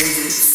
business.